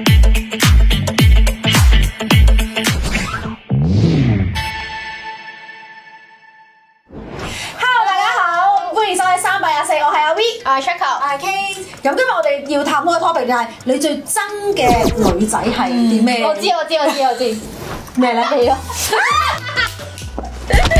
Hello，大家好，欢迎收睇三百廿四，我系阿 V，阿 c h a c k l e 阿 K。咁今日我哋要探讨嘅 topic 就系你最憎嘅女仔系咩？我知，我知，我知，我知，咩嚟嘅？